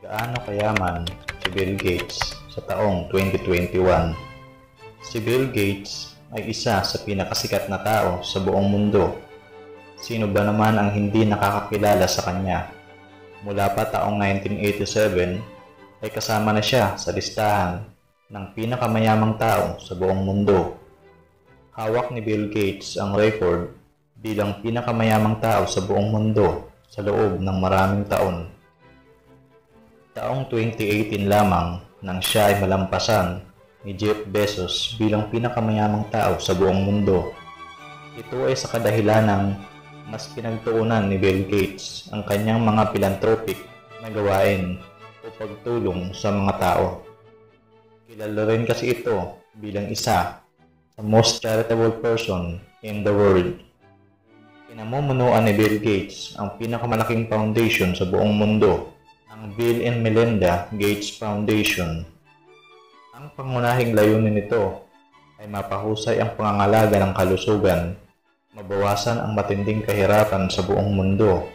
Gaano kayaman si Bill Gates sa taong 2021? Si Bill Gates ay isa sa pinakasikat na tao sa buong mundo. Sino ba naman ang hindi nakakakilala sa kanya? Mula pa taong 1987 ay kasama na siya sa listahan ng pinakamayamang tao sa buong mundo. Hawak ni Bill Gates ang record bilang pinakamayamang tao sa buong mundo sa loob ng maraming taon. Taong 2018 lamang nang siya ay malampasan ni Jeff Bezos bilang pinakamayamang tao sa buong mundo. Ito ay sa kadahilan ng mas pinagtuunan ni Bill Gates ang kanyang mga philanthropic na gawain o pagtulong sa mga tao. Kilala rin kasi ito bilang isa sa most charitable person in the world. Pinamumunuan ni Bill Gates ang pinakamalaking foundation sa buong mundo, ang Bill and Melinda Gates Foundation. Ang pangunahing layunin nito ay mapahusay ang pangangalaga ng kalusugan, mabawasan ang matinding kahirapan sa buong mundo,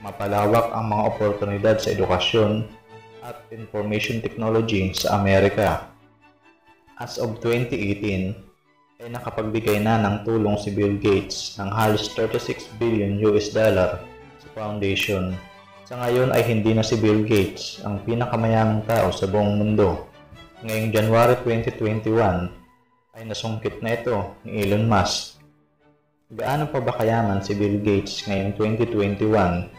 mapalawak ang mga oportunidad sa edukasyon at information technology sa Amerika. As of 2018, ay nakapagbigay na ng tulong si Bill Gates ng halos 36 billion US dollar sa foundation. Sa ngayon ay hindi na si Bill Gates ang pinakamayamang tao sa buong mundo. Ngayong January 2021 ay nasungkit na ito ni Elon Musk. Gaano pa ba kayaman si Bill Gates ngayong 2021?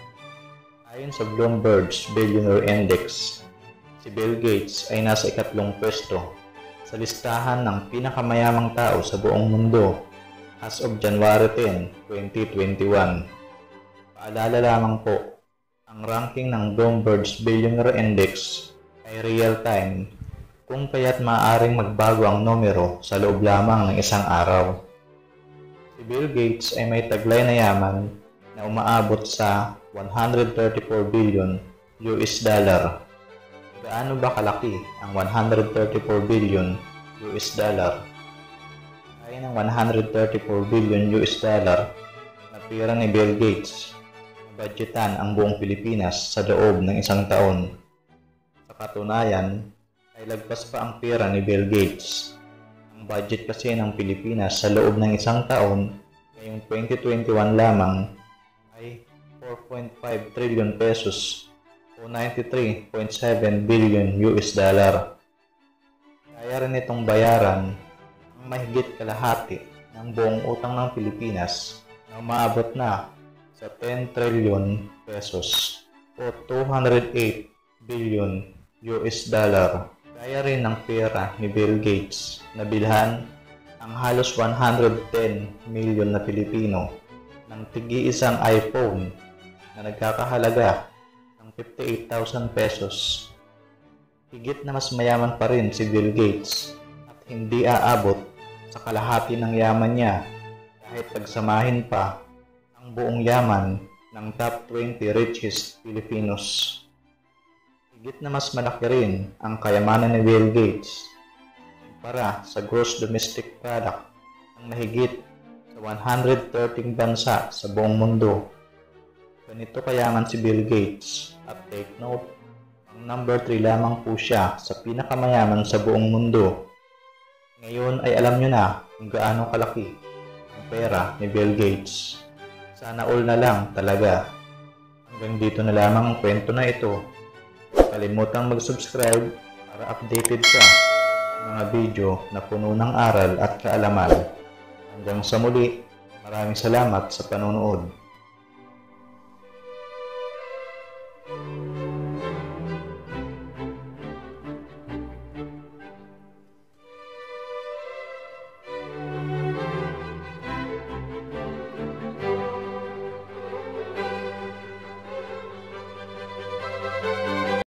Ayon sa Bloomberg's Billionaire Index, si Bill Gates ay nasa ikatlong pwesto sa listahan ng pinakamayamang tao sa buong mundo as of January 10, 2021. Paalala lamang po, ang ranking ng Bloomberg's Billionaire Index ay real-time kung kaya't maaaring magbago ang numero sa loob lamang ng isang araw. Si Bill Gates ay may taglay na yaman na umaabot sa 134 billion US dollar Gaano ba kalaki ang 134 billion US dollar? Kaya ng 134 billion US dollar na pera ni Bill Gates budgetan ang buong Pilipinas sa loob ng isang taon. Sa katunayan, ay lagpas pa ang pera ni Bill Gates. Ang budget kasi ng Pilipinas sa loob ng isang taon ngayong 2021 lamang ay 4.5 trillion pesos o 93.7 billion US dollar. Kaya rin itong bayaran ang mahigit kalahati ng buong utang ng Pilipinas na umaabot na sa 10 trillion pesos o 208 billion US dollar. Kaya rin ng pera ni Bill Gates na bilhan ang halos 110 million na Pilipino ng tigi isang iPhone na nagkakahalaga 58,000 pesos. Higit na mas mayaman pa rin si Bill Gates at hindi aabot sa kalahati ng yaman niya kahit pagsamahin pa buong yaman ng top 20 richest Filipinos. Higit na mas malaki rin ang kayamanan ni Bill Gates para sa gross domestic product ng mahigit sa 113 bansa sa buong mundo. Ganito kayaman si Bill Gates at take note, ang number 3 lamang po siya sa pinakamayaman sa buong mundo. Ngayon ay alam nyo na kung gaano kalaki ang pera ni Bill Gates. Sana all na lang talaga. Hanggang dito na lamang ang kwento na ito. Kalimutang mag-subscribe para updated ka sa mga video na puno ng aral at kaalaman. Hanggang sa muli, maraming salamat sa panonood.